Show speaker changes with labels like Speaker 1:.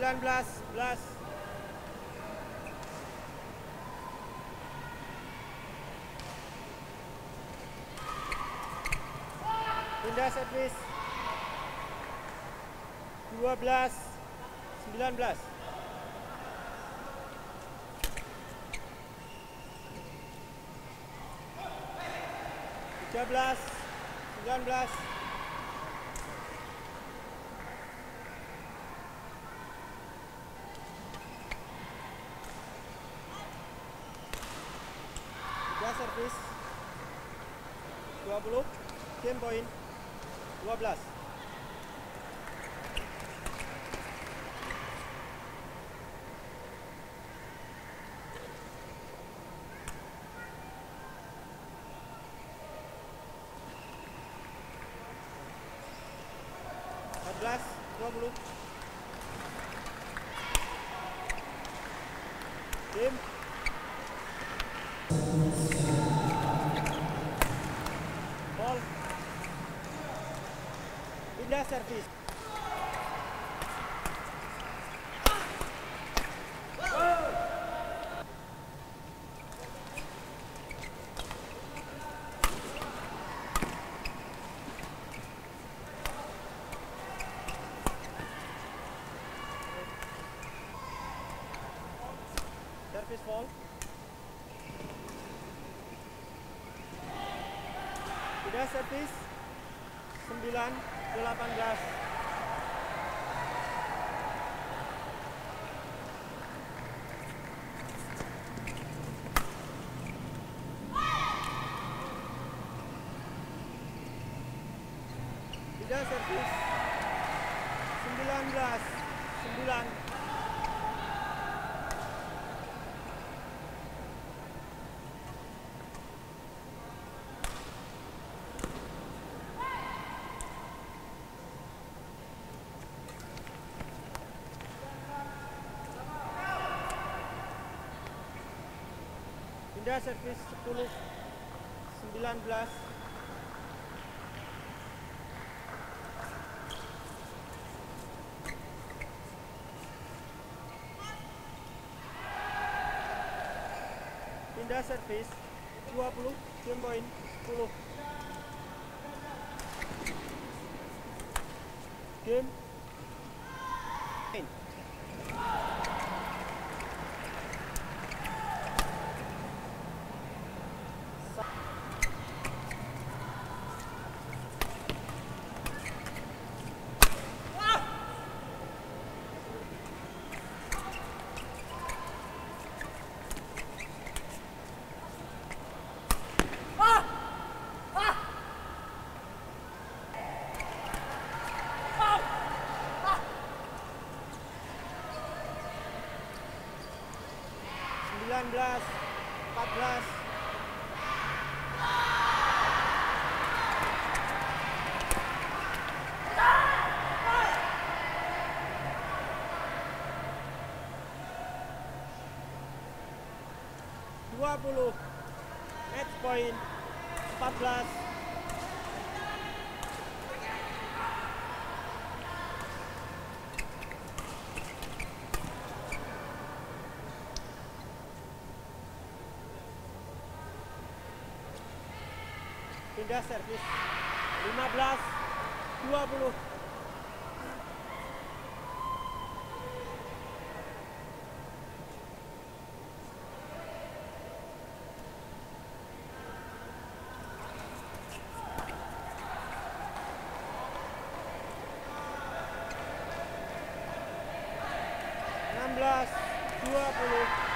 Speaker 1: belas pindah servis. 12 19 13 19 servis 20 game point 12 14 20 game servis. Servis ball pindah servis. 9 18 Tidak servis. 19 9 Bunda servis 10 19 Pindah servis 20 game point 10 Game Game. 19 14 20 match point 14 pindah servis 15 20 16 20